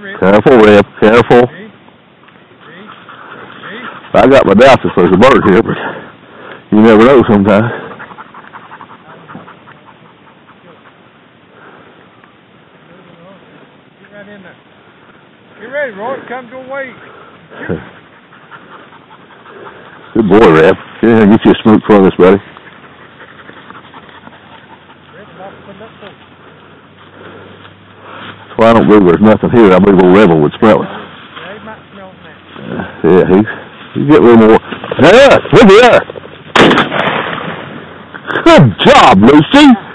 Careful, Reb. Careful. I got my doubts if there's a bird here, but you never know sometimes. Get right in there. Get ready, Roy. Come to a wait. Good boy, Reb. Get in here and get you a smoke from us, buddy. That's why I don't believe there's nothing here. I believe old Rebel would smell it. Yeah, he might smell it now. Uh, yeah, he's, he's getting a little more. Yeah, look at that. Good job, Lucy.